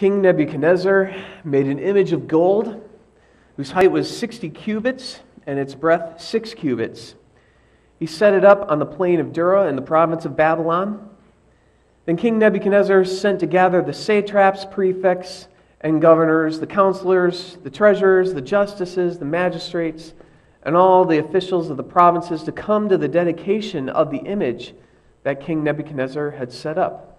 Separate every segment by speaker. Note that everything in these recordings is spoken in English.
Speaker 1: King Nebuchadnezzar made an image of gold whose height was 60 cubits and its breadth 6 cubits. He set it up on the plain of Dura in the province of Babylon. Then King Nebuchadnezzar sent to gather the satraps, prefects, and governors, the counselors, the treasurers, the justices, the magistrates, and all the officials of the provinces to come to the dedication of the image that King Nebuchadnezzar had set up.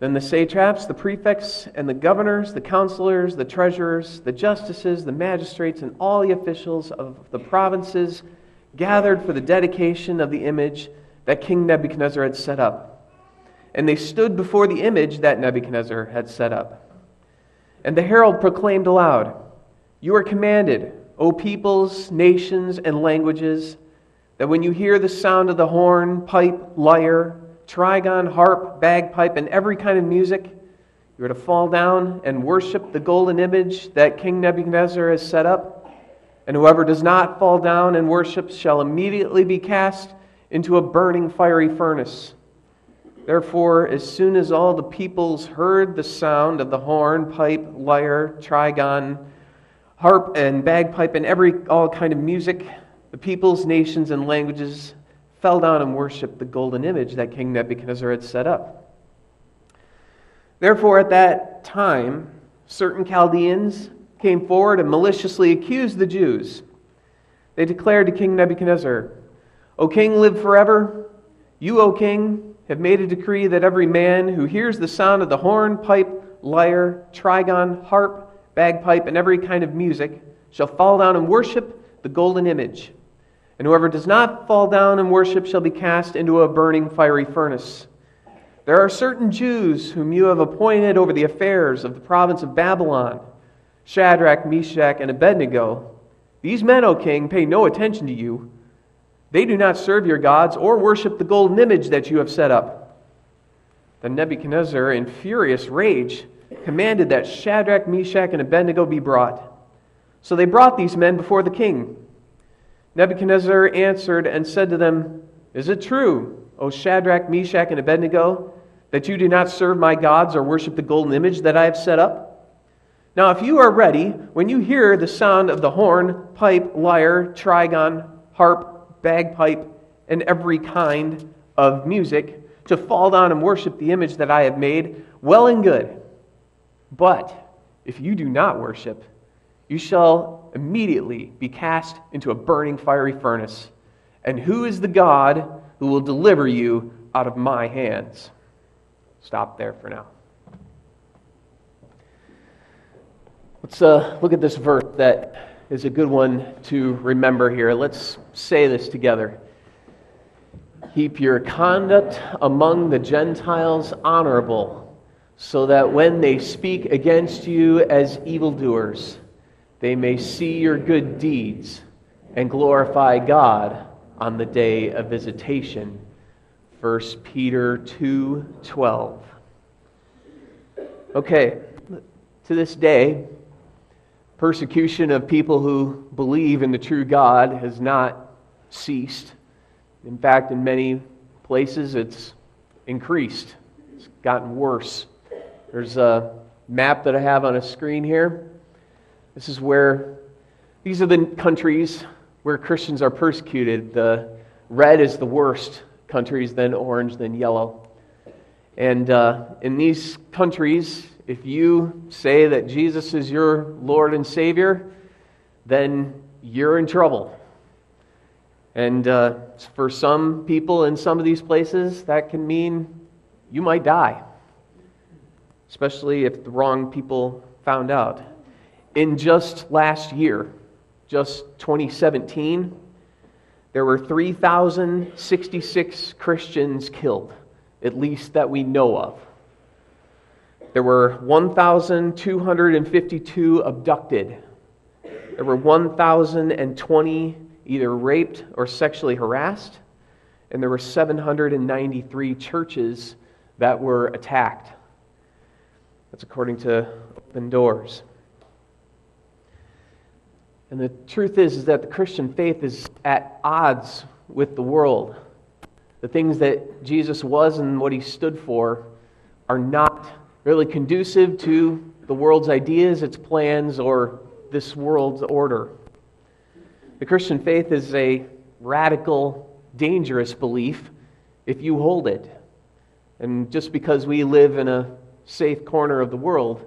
Speaker 1: Then the satraps, the prefects, and the governors, the counselors, the treasurers, the justices, the magistrates, and all the officials of the provinces gathered for the dedication of the image that King Nebuchadnezzar had set up. And they stood before the image that Nebuchadnezzar had set up. And the herald proclaimed aloud You are commanded, O peoples, nations, and languages, that when you hear the sound of the horn, pipe, lyre, trigon, harp, bagpipe, and every kind of music. You are to fall down and worship the golden image that King Nebuchadnezzar has set up. And whoever does not fall down and worship shall immediately be cast into a burning fiery furnace. Therefore, as soon as all the peoples heard the sound of the horn, pipe, lyre, trigon, harp, and bagpipe, and every all kind of music, the peoples, nations, and languages fell down and worshiped the golden image that King Nebuchadnezzar had set up. Therefore, at that time, certain Chaldeans came forward and maliciously accused the Jews. They declared to King Nebuchadnezzar, O king, live forever. You, O king, have made a decree that every man who hears the sound of the horn, pipe, lyre, trigon, harp, bagpipe, and every kind of music shall fall down and worship the golden image and whoever does not fall down and worship shall be cast into a burning fiery furnace. There are certain Jews whom you have appointed over the affairs of the province of Babylon Shadrach, Meshach, and Abednego. These men, O king, pay no attention to you. They do not serve your gods or worship the golden image that you have set up. Then Nebuchadnezzar, in furious rage, commanded that Shadrach, Meshach, and Abednego be brought. So they brought these men before the king. Nebuchadnezzar answered and said to them, Is it true, O Shadrach, Meshach, and Abednego, that you do not serve my gods or worship the golden image that I have set up? Now, if you are ready, when you hear the sound of the horn, pipe, lyre, trigon, harp, bagpipe, and every kind of music, to fall down and worship the image that I have made, well and good. But if you do not worship, you shall immediately be cast into a burning fiery furnace. And who is the God who will deliver you out of my hands? Stop there for now. Let's uh, look at this verse that is a good one to remember here. Let's say this together. Keep your conduct among the Gentiles honorable, so that when they speak against you as evildoers, they may see your good deeds and glorify God on the day of visitation. 1 Peter 2:12. Okay, to this day, persecution of people who believe in the true God has not ceased. In fact, in many places it's increased. It's gotten worse. There's a map that I have on a screen here. This is where, these are the countries where Christians are persecuted. The red is the worst countries, then orange, then yellow. And uh, in these countries, if you say that Jesus is your Lord and Savior, then you're in trouble. And uh, for some people in some of these places, that can mean you might die, especially if the wrong people found out in just last year, just 2017, there were 3,066 Christians killed, at least that we know of. There were 1,252 abducted. There were 1,020 either raped or sexually harassed. And there were 793 churches that were attacked. That's according to Open Doors. And the truth is, is that the Christian faith is at odds with the world. The things that Jesus was and what he stood for are not really conducive to the world's ideas, its plans, or this world's order. The Christian faith is a radical, dangerous belief if you hold it. And just because we live in a safe corner of the world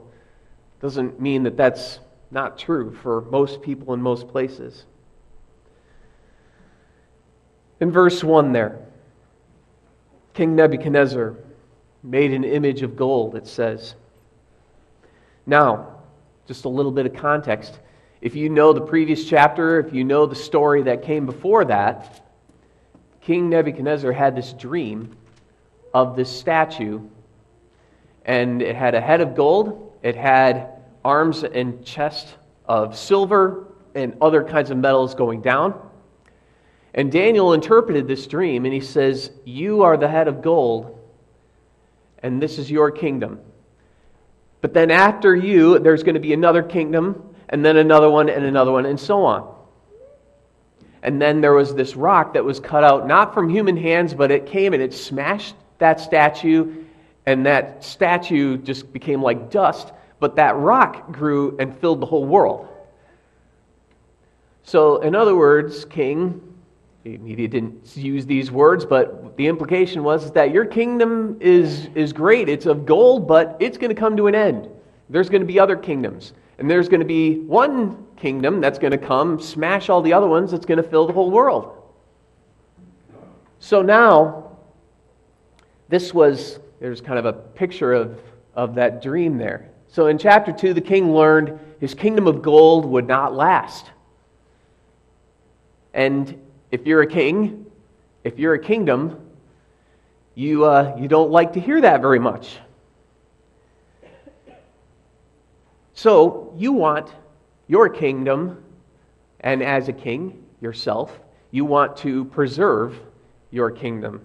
Speaker 1: doesn't mean that that's not true for most people in most places. In verse 1 there, King Nebuchadnezzar made an image of gold, it says. Now, just a little bit of context. If you know the previous chapter, if you know the story that came before that, King Nebuchadnezzar had this dream of this statue, and it had a head of gold, it had arms and chest of silver and other kinds of metals going down. And Daniel interpreted this dream, and he says, You are the head of gold, and this is your kingdom. But then after you, there's going to be another kingdom, and then another one, and another one, and so on. And then there was this rock that was cut out, not from human hands, but it came and it smashed that statue, and that statue just became like dust. But that rock grew and filled the whole world. So, in other words, King, he didn't use these words, but the implication was that your kingdom is, is great. It's of gold, but it's going to come to an end. There's going to be other kingdoms. And there's going to be one kingdom that's going to come, smash all the other ones, that's going to fill the whole world. So now, this was, there's kind of a picture of, of that dream there. So in chapter 2, the king learned his kingdom of gold would not last. And if you're a king, if you're a kingdom, you, uh, you don't like to hear that very much. So you want your kingdom, and as a king yourself, you want to preserve your kingdom.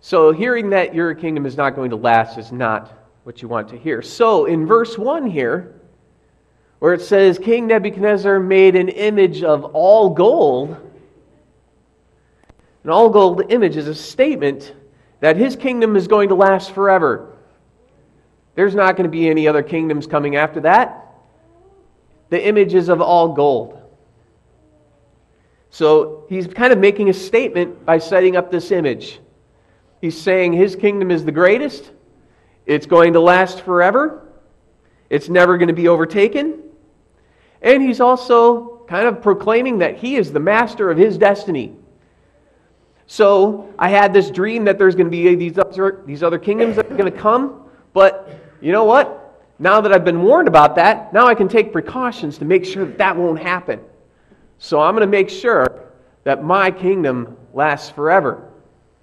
Speaker 1: So hearing that your kingdom is not going to last is not what you want to hear. So in verse 1 here, where it says, King Nebuchadnezzar made an image of all gold, an all gold image is a statement that his kingdom is going to last forever. There's not going to be any other kingdoms coming after that. The image is of all gold. So he's kind of making a statement by setting up this image. He's saying his kingdom is the greatest, it's going to last forever, it's never going to be overtaken. And he's also kind of proclaiming that he is the master of his destiny. So I had this dream that there's going to be these other, these other kingdoms that are going to come, but you know what? Now that I've been warned about that, now I can take precautions to make sure that that won't happen. So I'm going to make sure that my kingdom lasts forever.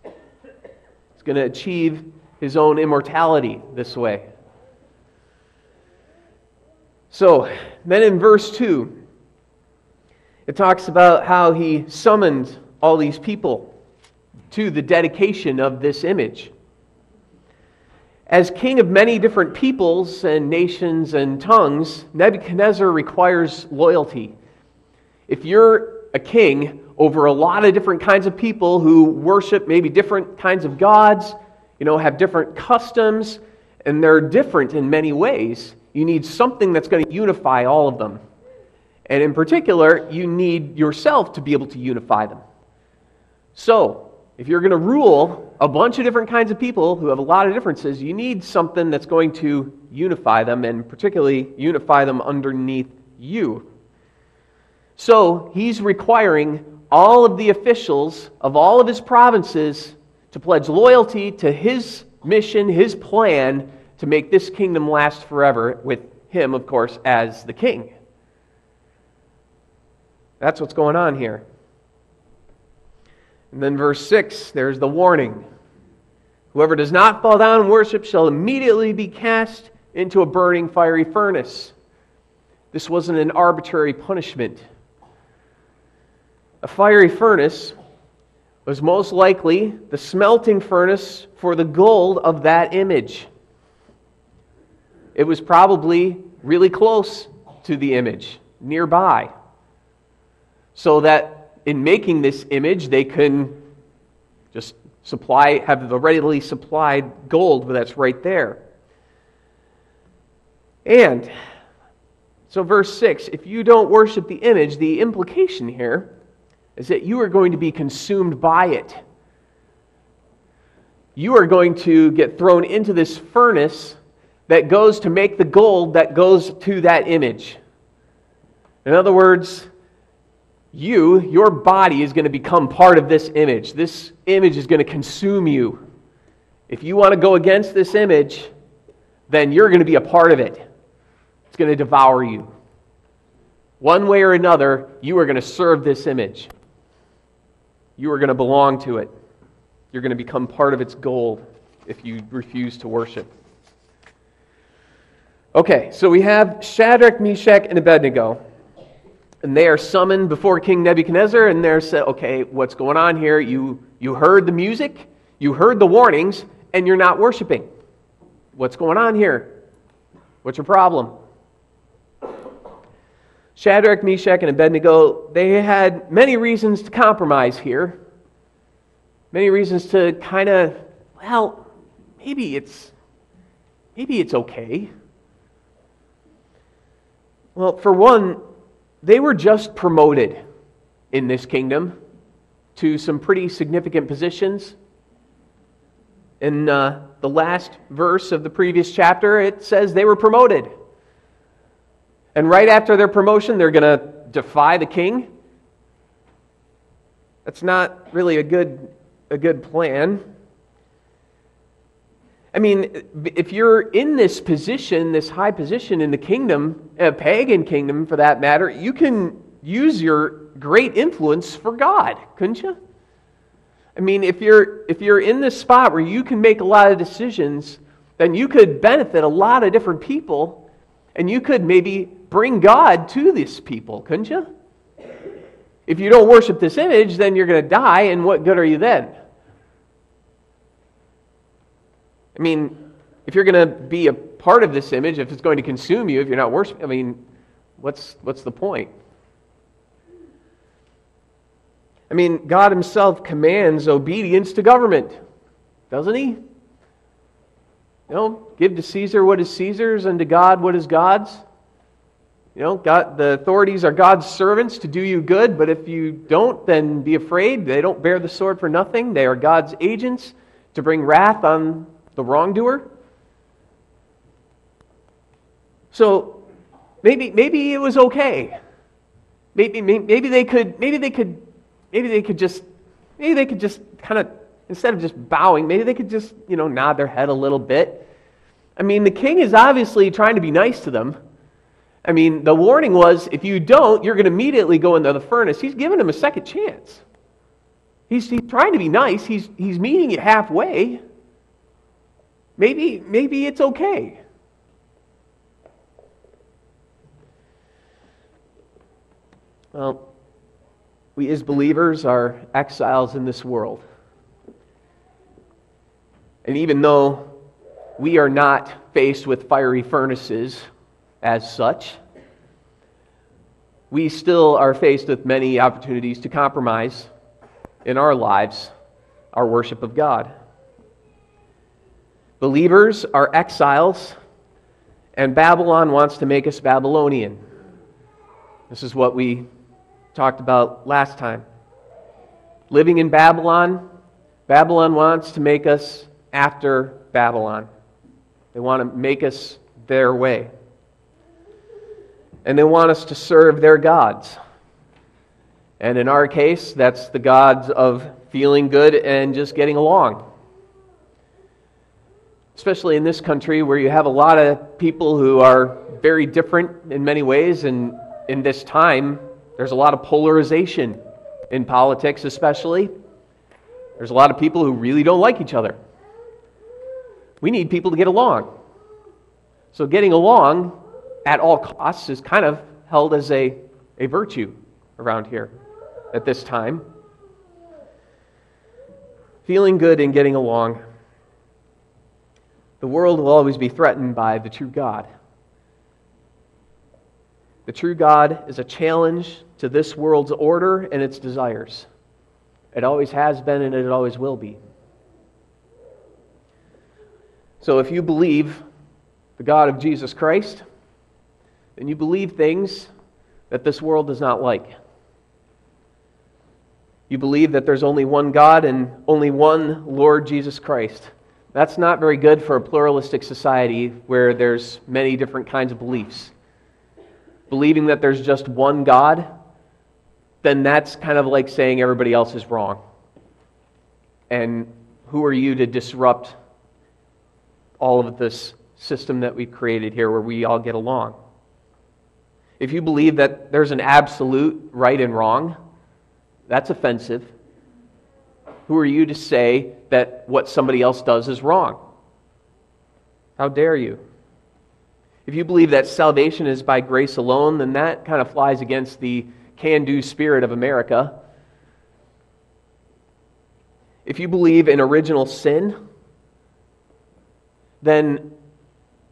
Speaker 1: It's going to achieve his own immortality this way. So, then in verse 2, it talks about how he summoned all these people to the dedication of this image. As king of many different peoples and nations and tongues, Nebuchadnezzar requires loyalty. If you're a king over a lot of different kinds of people who worship maybe different kinds of gods, you know, have different customs, and they're different in many ways, you need something that's going to unify all of them. And in particular, you need yourself to be able to unify them. So, if you're going to rule a bunch of different kinds of people who have a lot of differences, you need something that's going to unify them, and particularly unify them underneath you. So, he's requiring all of the officials of all of his provinces to pledge loyalty to his mission, his plan, to make this kingdom last forever, with him, of course, as the king. That's what's going on here. And then, verse 6, there's the warning Whoever does not fall down and worship shall immediately be cast into a burning fiery furnace. This wasn't an arbitrary punishment. A fiery furnace was most likely the smelting furnace for the gold of that image. It was probably really close to the image, nearby. So that in making this image, they can just supply, have the readily supplied gold that's right there. And so, verse 6 if you don't worship the image, the implication here is that you are going to be consumed by it. You are going to get thrown into this furnace that goes to make the gold that goes to that image. In other words, you, your body, is going to become part of this image. This image is going to consume you. If you want to go against this image, then you're going to be a part of it. It's going to devour you. One way or another, you are going to serve this image. You are going to belong to it. You're going to become part of its gold if you refuse to worship. Okay, so we have Shadrach, Meshach, and Abednego. And they are summoned before King Nebuchadnezzar, and they're said, okay, what's going on here? You, you heard the music, you heard the warnings, and you're not worshiping. What's going on here? What's your problem? Shadrach, Meshach, and Abednego, they had many reasons to compromise here. Many reasons to kind of, well, maybe it's maybe it's okay. Well, for one, they were just promoted in this kingdom to some pretty significant positions. In uh, the last verse of the previous chapter, it says they were promoted. And right after their promotion, they're going to defy the king. That's not really a good, a good plan. I mean, if you're in this position, this high position in the kingdom, a pagan kingdom for that matter, you can use your great influence for God, couldn't you? I mean, if you're, if you're in this spot where you can make a lot of decisions, then you could benefit a lot of different people, and you could maybe bring God to these people, couldn't you? If you don't worship this image, then you're going to die, and what good are you then? I mean, if you're going to be a part of this image, if it's going to consume you, if you're not worshiping, I mean, what's, what's the point? I mean, God Himself commands obedience to government, doesn't He? Know, give to Caesar what is Caesar's and to God what is God's. You know, God, the authorities are God's servants to do you good, but if you don't, then be afraid. They don't bear the sword for nothing. They are God's agents to bring wrath on the wrongdoer. So maybe, maybe it was okay. Maybe, maybe they could, maybe they could, maybe they could just, maybe they could just kind of, instead of just bowing, maybe they could just, you know, nod their head a little bit. I mean, the king is obviously trying to be nice to them. I mean, the warning was if you don't, you're going to immediately go into the furnace. He's giving him a second chance. He's, he's trying to be nice, he's, he's meeting you halfway. Maybe, maybe it's okay. Well, we as believers are exiles in this world. And even though we are not faced with fiery furnaces, as such. We still are faced with many opportunities to compromise in our lives our worship of God. Believers are exiles, and Babylon wants to make us Babylonian. This is what we talked about last time. Living in Babylon, Babylon wants to make us after Babylon. They want to make us their way and they want us to serve their gods. And in our case, that's the gods of feeling good and just getting along. Especially in this country where you have a lot of people who are very different in many ways, and in this time, there's a lot of polarization in politics, especially. There's a lot of people who really don't like each other. We need people to get along. So, getting along at all costs is kind of held as a, a virtue around here at this time. Feeling good and getting along. The world will always be threatened by the true God. The true God is a challenge to this world's order and its desires. It always has been and it always will be. So if you believe the God of Jesus Christ, then you believe things that this world does not like. You believe that there's only one God and only one Lord Jesus Christ. That's not very good for a pluralistic society where there's many different kinds of beliefs. Believing that there's just one God, then that's kind of like saying everybody else is wrong. And who are you to disrupt all of this system that we've created here where we all get along? If you believe that there's an absolute right and wrong, that's offensive. Who are you to say that what somebody else does is wrong? How dare you? If you believe that salvation is by grace alone, then that kind of flies against the can do spirit of America. If you believe in original sin, then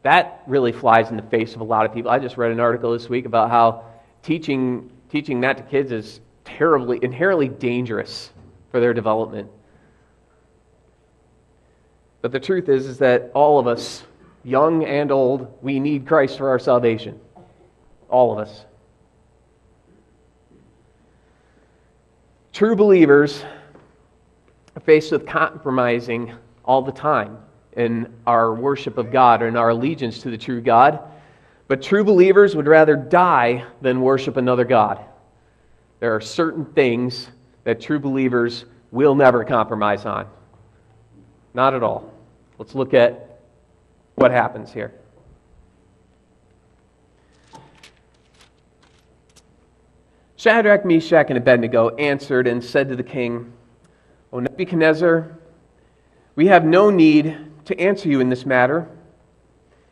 Speaker 1: that really flies in the face of a lot of people. I just read an article this week about how teaching, teaching that to kids is terribly, inherently dangerous for their development. But the truth is, is that all of us, young and old, we need Christ for our salvation. All of us. True believers are faced with compromising all the time in our worship of God in our allegiance to the true God. But true believers would rather die than worship another God. There are certain things that true believers will never compromise on. Not at all. Let's look at what happens here. Shadrach, Meshach, and Abednego answered and said to the king, O Nebuchadnezzar, we have no need to answer you in this matter.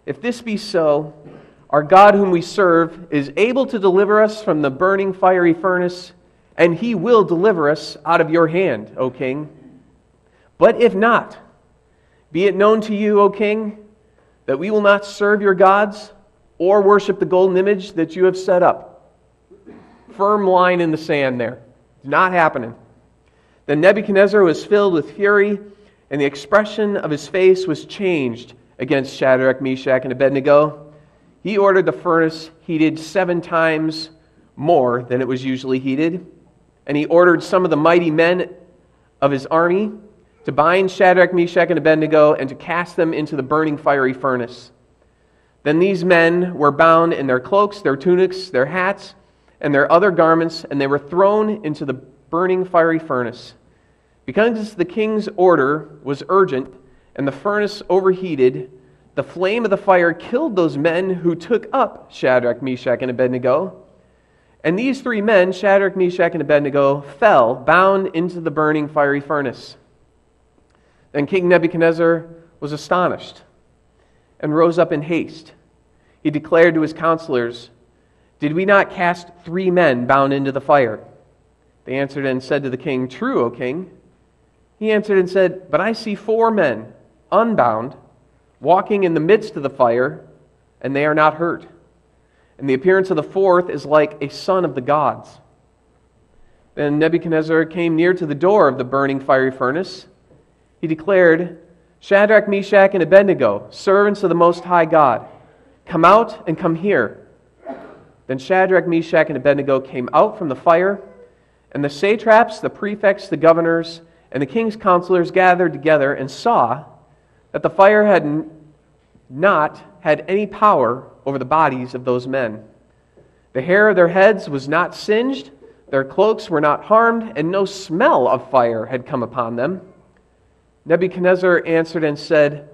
Speaker 1: If this be so, our God, whom we serve, is able to deliver us from the burning fiery furnace, and he will deliver us out of your hand, O king. But if not, be it known to you, O king, that we will not serve your gods or worship the golden image that you have set up. Firm line in the sand there. Not happening. Then Nebuchadnezzar was filled with fury, and the expression of his face was changed against Shadrach, Meshach, and Abednego. He ordered the furnace heated seven times more than it was usually heated. And he ordered some of the mighty men of his army to bind Shadrach, Meshach, and Abednego and to cast them into the burning fiery furnace. Then these men were bound in their cloaks, their tunics, their hats, and their other garments, and they were thrown into the burning fiery furnace. Because the king's order was urgent and the furnace overheated, the flame of the fire killed those men who took up Shadrach, Meshach, and Abednego. And these three men, Shadrach, Meshach, and Abednego, fell bound into the burning fiery furnace. Then King Nebuchadnezzar was astonished and rose up in haste. He declared to his counselors, Did we not cast three men bound into the fire? They answered and said to the king, True, O king. He answered and said, But I see four men unbound walking in the midst of the fire, and they are not hurt. And the appearance of the fourth is like a son of the gods. Then Nebuchadnezzar came near to the door of the burning fiery furnace. He declared, Shadrach, Meshach, and Abednego, servants of the Most High God, come out and come here. Then Shadrach, Meshach, and Abednego came out from the fire, and the satraps, the prefects, the governors, and the king's counselors gathered together and saw that the fire had not had any power over the bodies of those men. The hair of their heads was not singed, their cloaks were not harmed, and no smell of fire had come upon them. Nebuchadnezzar answered and said,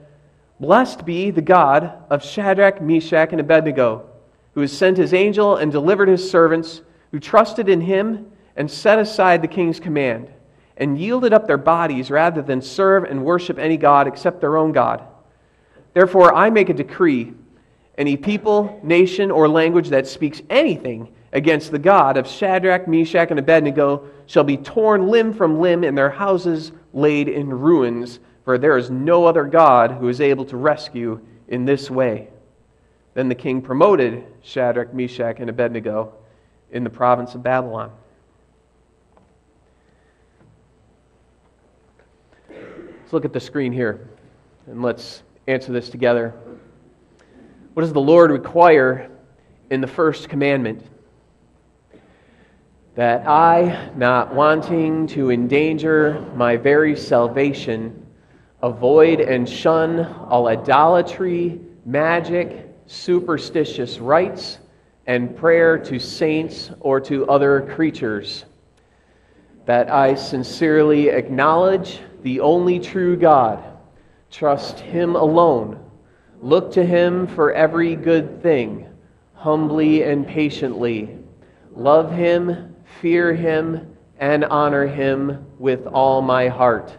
Speaker 1: Blessed be the God of Shadrach, Meshach, and Abednego, who has sent his angel and delivered his servants, who trusted in him and set aside the king's command and yielded up their bodies rather than serve and worship any God except their own God. Therefore, I make a decree any people, nation, or language that speaks anything against the God of Shadrach, Meshach, and Abednego shall be torn limb from limb and their houses laid in ruins, for there is no other God who is able to rescue in this way. Then the king promoted Shadrach, Meshach, and Abednego in the province of Babylon. Let's look at the screen here and let's answer this together. What does the Lord require in the first commandment that I, not wanting to endanger my very salvation, avoid and shun all idolatry, magic, superstitious rites, and prayer to saints or to other creatures. That I sincerely acknowledge the only true God, trust Him alone, look to Him for every good thing, humbly and patiently, love Him, fear Him, and honor Him with all my heart.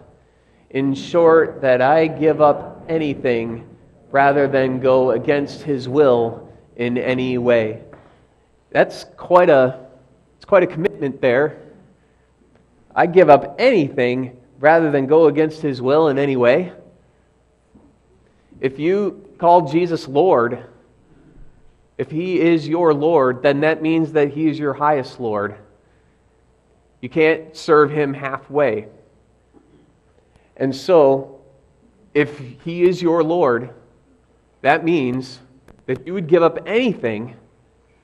Speaker 1: In short, that I give up anything rather than go against his will in any way. That's quite a, it's quite a commitment there. I give up anything rather than go against his will in any way. If you call Jesus Lord, if he is your Lord, then that means that he is your highest Lord. You can't serve him halfway. And so, if he is your Lord, that means that you would give up anything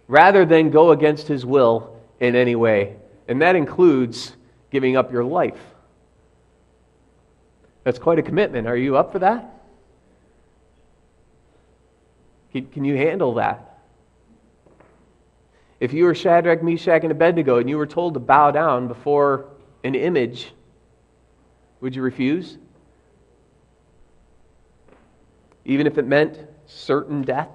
Speaker 1: rather than go against his will in any way. And that includes giving up your life. That's quite a commitment. Are you up for that? Can you handle that? If you were Shadrach, Meshach, and Abednego and you were told to bow down before an image, would you refuse? even if it meant certain death?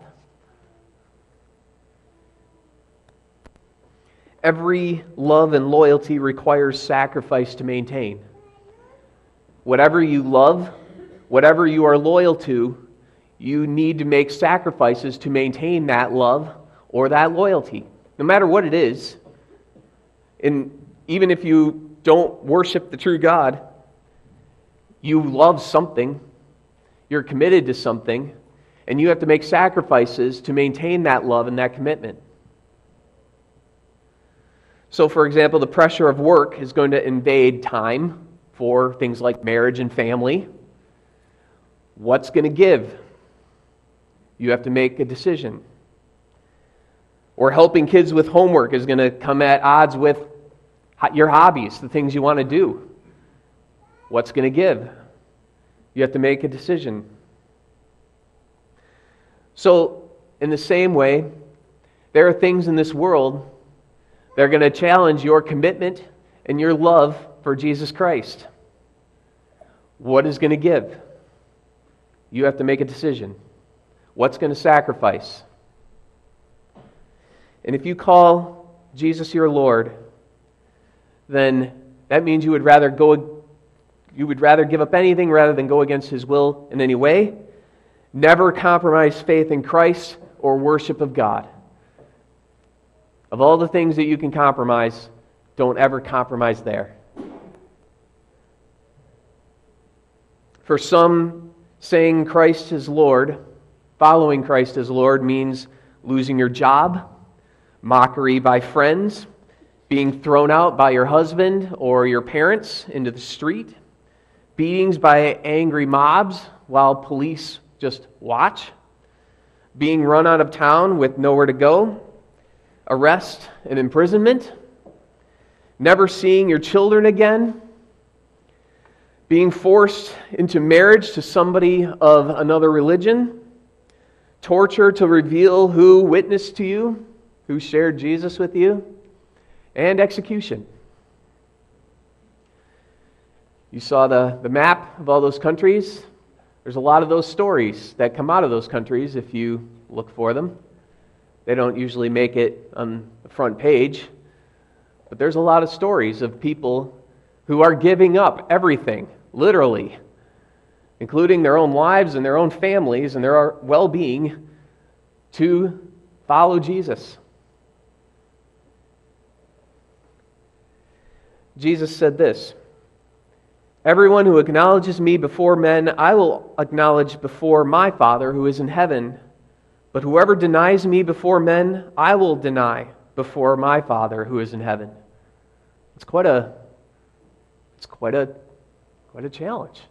Speaker 1: Every love and loyalty requires sacrifice to maintain. Whatever you love, whatever you are loyal to, you need to make sacrifices to maintain that love or that loyalty, no matter what it is. And even if you don't worship the true God, you love something you're committed to something, and you have to make sacrifices to maintain that love and that commitment. So, for example, the pressure of work is going to invade time for things like marriage and family. What's going to give? You have to make a decision. Or helping kids with homework is going to come at odds with your hobbies, the things you want to do. What's going to give? You have to make a decision. So, in the same way, there are things in this world that are going to challenge your commitment and your love for Jesus Christ. What is going to give? You have to make a decision. What's going to sacrifice? And if you call Jesus your Lord, then that means you would rather go you would rather give up anything rather than go against his will in any way. Never compromise faith in Christ or worship of God. Of all the things that you can compromise, don't ever compromise there. For some, saying Christ is Lord, following Christ as Lord, means losing your job, mockery by friends, being thrown out by your husband or your parents into the street, beatings by angry mobs while police just watch, being run out of town with nowhere to go, arrest and imprisonment, never seeing your children again, being forced into marriage to somebody of another religion, torture to reveal who witnessed to you, who shared Jesus with you, and execution. You saw the, the map of all those countries. There's a lot of those stories that come out of those countries if you look for them. They don't usually make it on the front page, but there's a lot of stories of people who are giving up everything, literally, including their own lives and their own families and their well being, to follow Jesus. Jesus said this Everyone who acknowledges me before men, I will acknowledge before my Father who is in heaven. But whoever denies me before men, I will deny before my Father who is in heaven. It's quite a it's quite a quite a challenge.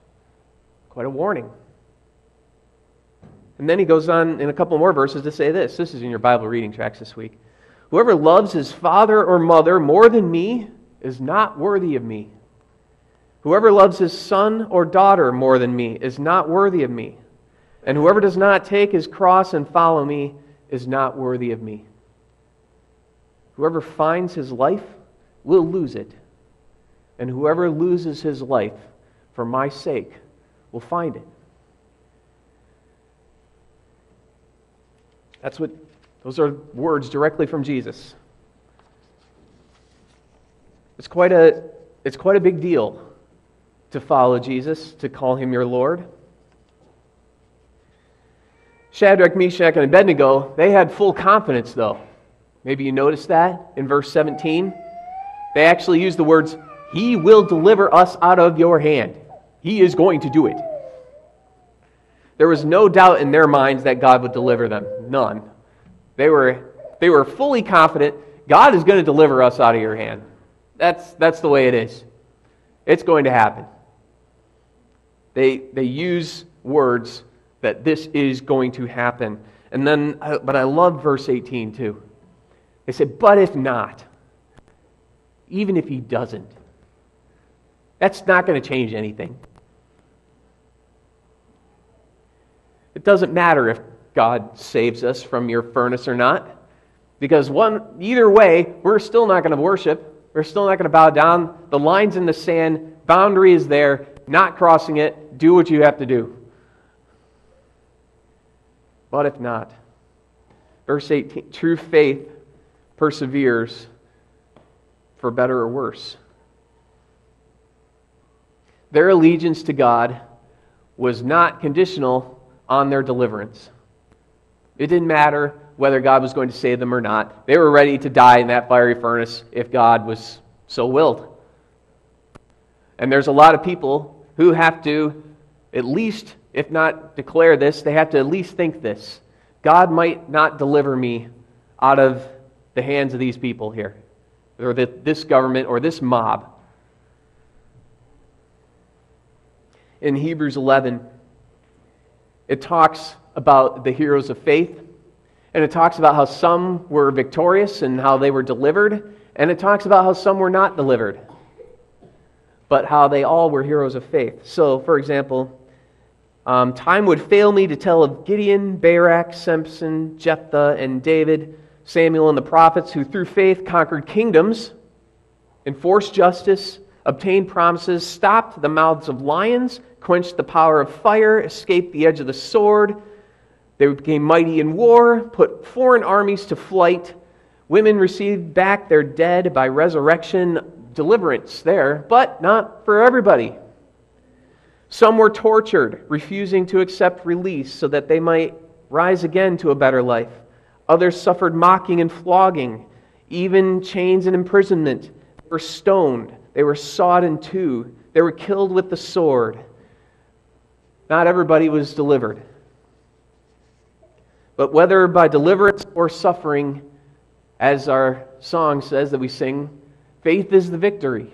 Speaker 1: Quite a warning. And then he goes on in a couple more verses to say this. This is in your Bible reading tracks this week. Whoever loves his father or mother more than me is not worthy of me. Whoever loves his son or daughter more than me is not worthy of me. And whoever does not take his cross and follow me is not worthy of me. Whoever finds his life will lose it. And whoever loses his life for my sake will find it. That's what, those are words directly from Jesus. It's quite a, it's quite a big deal to follow Jesus, to call him your Lord. Shadrach, Meshach, and Abednego, they had full confidence, though. Maybe you noticed that in verse 17. They actually used the words, He will deliver us out of your hand. He is going to do it. There was no doubt in their minds that God would deliver them. None. They were, they were fully confident God is going to deliver us out of your hand. That's, that's the way it is. It's going to happen. They, they use words that this is going to happen. And then, but I love verse 18 too. They said, but if not, even if he doesn't, that's not going to change anything. It doesn't matter if God saves us from your furnace or not. Because one either way, we're still not going to worship. We're still not going to bow down. The line's in the sand, boundary is there, not crossing it. Do what you have to do. But if not, verse 18 true faith perseveres for better or worse. Their allegiance to God was not conditional on their deliverance. It didn't matter whether God was going to save them or not. They were ready to die in that fiery furnace if God was so willed. And there's a lot of people who have to, at least, if not declare this, they have to at least think this. God might not deliver me out of the hands of these people here, or that this government, or this mob. In Hebrews 11, it talks about the heroes of faith, and it talks about how some were victorious and how they were delivered, and it talks about how some were not delivered, but how they all were heroes of faith. So, for example, um, time would fail me to tell of Gideon, Barak, Samson, Jephthah, and David, Samuel, and the prophets who through faith conquered kingdoms, enforced justice, obtained promises, stopped the mouths of lions, quenched the power of fire, escaped the edge of the sword. They became mighty in war, put foreign armies to flight. Women received back their dead by resurrection, deliverance there, but not for everybody. Some were tortured, refusing to accept release so that they might rise again to a better life. Others suffered mocking and flogging, even chains and imprisonment. Were stoned, they were sawed in two, they were killed with the sword. Not everybody was delivered. But whether by deliverance or suffering, as our song says that we sing, faith is the victory.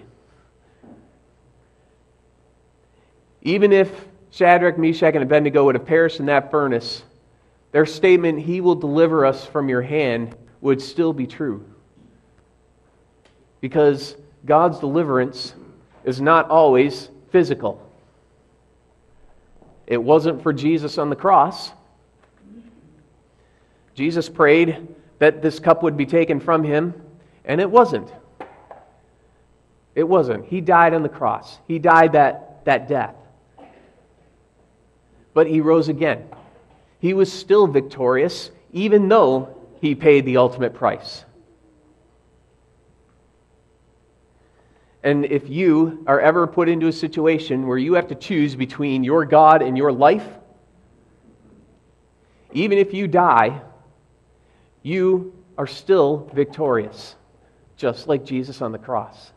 Speaker 1: Even if Shadrach, Meshach, and Abednego would have perished in that furnace, their statement, He will deliver us from your hand, would still be true. Because God's deliverance is not always physical. It wasn't for Jesus on the cross. Jesus prayed that this cup would be taken from him, and it wasn't. It wasn't. He died on the cross, he died that, that death. But he rose again. He was still victorious, even though he paid the ultimate price. And if you are ever put into a situation where you have to choose between your God and your life, even if you die, you are still victorious, just like Jesus on the cross.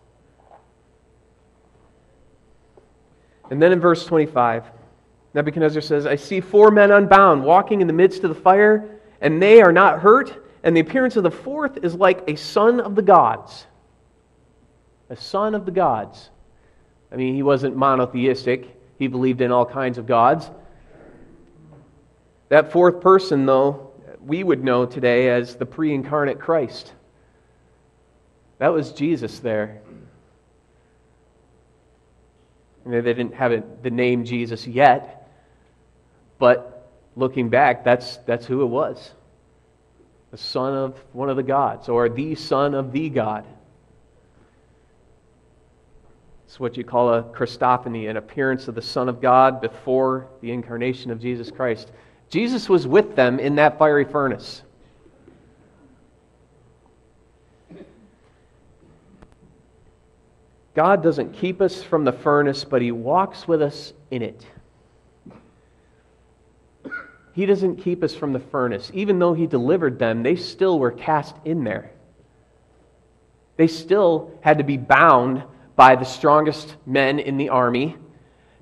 Speaker 1: And then in verse 25, Nebuchadnezzar says, I see four men unbound walking in the midst of the fire, and they are not hurt, and the appearance of the fourth is like a son of the gods a son of the gods. I mean, he wasn't monotheistic, he believed in all kinds of gods. That fourth person, though, we would know today as the pre incarnate Christ. That was Jesus there. they didn't have it, the name Jesus yet, but looking back, that's, that's who it was the son of one of the gods, or the son of the God. It's what you call a Christophany, an appearance of the Son of God before the incarnation of Jesus Christ. Jesus was with them in that fiery furnace. God doesn't keep us from the furnace, but He walks with us in it. He doesn't keep us from the furnace. Even though He delivered them, they still were cast in there. They still had to be bound by the strongest men in the army,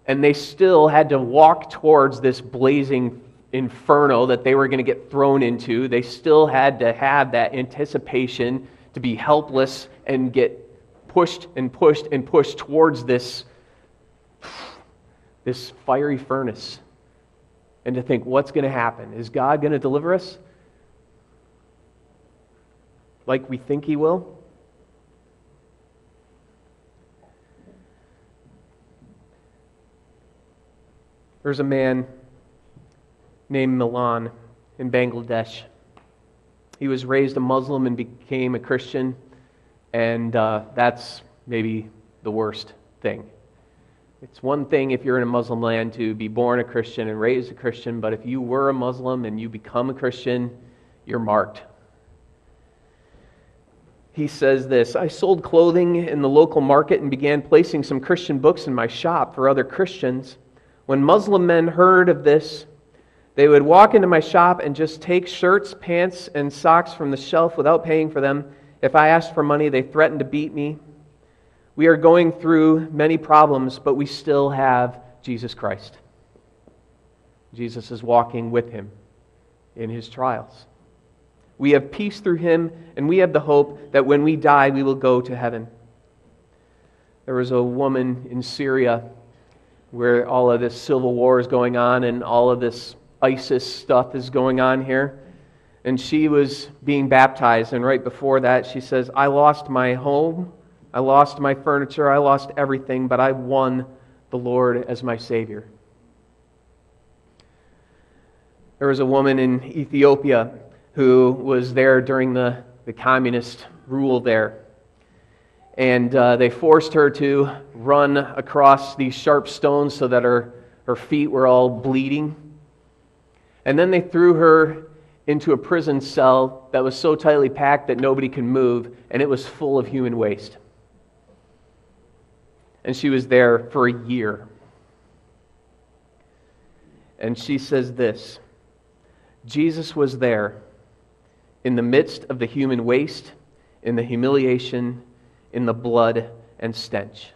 Speaker 1: and they still had to walk towards this blazing inferno that they were going to get thrown into. They still had to have that anticipation to be helpless and get pushed and pushed and pushed towards this, this fiery furnace. And to think, what's going to happen? Is God going to deliver us? Like we think He will? There's a man named Milan in Bangladesh. He was raised a Muslim and became a Christian, and uh, that's maybe the worst thing. It's one thing if you're in a Muslim land to be born a Christian and raised a Christian, but if you were a Muslim and you become a Christian, you're marked. He says this I sold clothing in the local market and began placing some Christian books in my shop for other Christians. When Muslim men heard of this, they would walk into my shop and just take shirts, pants, and socks from the shelf without paying for them. If I asked for money, they threatened to beat me. We are going through many problems, but we still have Jesus Christ. Jesus is walking with him in his trials. We have peace through him, and we have the hope that when we die, we will go to heaven. There was a woman in Syria where all of this civil war is going on and all of this ISIS stuff is going on here. And she was being baptized, and right before that, she says, I lost my home, I lost my furniture, I lost everything, but I won the Lord as my Savior. There was a woman in Ethiopia who was there during the, the communist rule there and uh, they forced her to run across these sharp stones so that her, her feet were all bleeding. And then they threw her into a prison cell that was so tightly packed that nobody could move, and it was full of human waste. And she was there for a year. And she says this Jesus was there in the midst of the human waste, in the humiliation, in the blood and stench.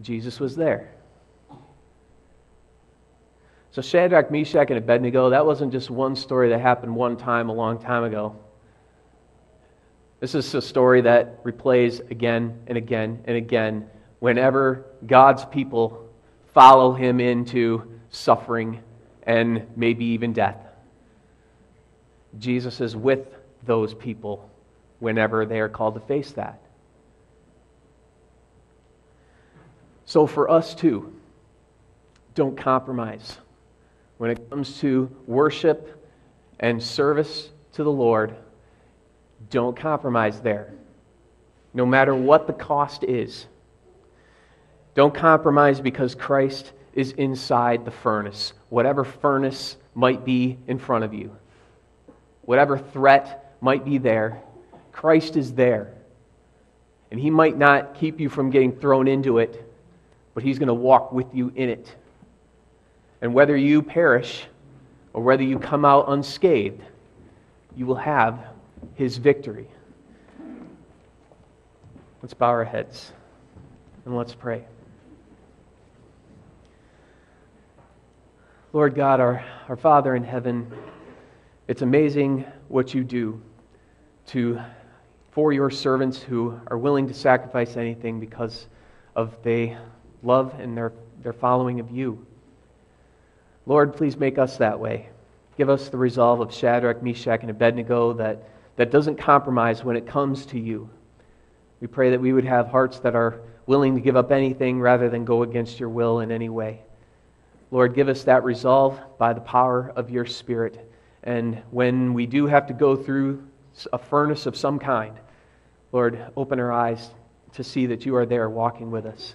Speaker 1: Jesus was there. So, Shadrach, Meshach, and Abednego, that wasn't just one story that happened one time a long time ago. This is a story that replays again and again and again whenever God's people follow him into suffering and maybe even death. Jesus is with those people whenever they are called to face that. So for us too, don't compromise. When it comes to worship and service to the Lord, don't compromise there, no matter what the cost is. Don't compromise because Christ is inside the furnace, whatever furnace might be in front of you, whatever threat might be there, Christ is there. And He might not keep you from getting thrown into it but He's going to walk with you in it. And whether you perish or whether you come out unscathed, you will have His victory. Let's bow our heads and let's pray. Lord God, our, our Father in heaven, it's amazing what you do to, for your servants who are willing to sacrifice anything because of they love and their, their following of you. Lord, please make us that way. Give us the resolve of Shadrach, Meshach, and Abednego that, that doesn't compromise when it comes to you. We pray that we would have hearts that are willing to give up anything rather than go against your will in any way. Lord, give us that resolve by the power of your Spirit. And when we do have to go through a furnace of some kind, Lord, open our eyes to see that you are there walking with us.